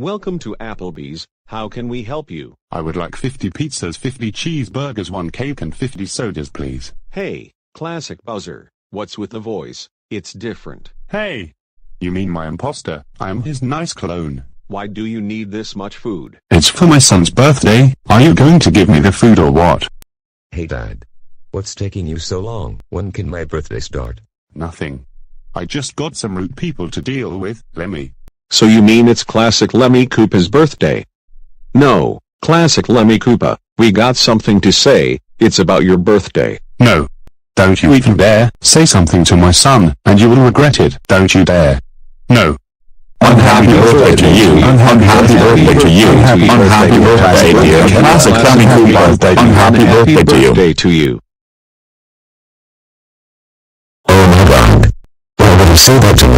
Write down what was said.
Welcome to Applebee's. How can we help you? I would like 50 pizzas, 50 cheeseburgers, 1 cake and 50 sodas please. Hey, classic Bowser. What's with the voice? It's different. Hey! You mean my imposter? I am his nice clone. Why do you need this much food? It's for my son's birthday. Are you going to give me the food or what? Hey dad. What's taking you so long? When can my birthday start? Nothing. I just got some rude people to deal with, Lemmy. So you mean it's classic Lemmy Koopa's birthday? No, classic Lemmy Koopa, we got something to say, it's about your birthday. No. Don't you even dare say something to my son, and you will regret it. Don't you dare. No. Unhappy birthday to you. Unhappy birthday to you. Unhappy birthday to you. Classic Lemmy Koopa birthday. Unhappy birthday to you. Birthday to you. Oh my god. Why would you say that to me?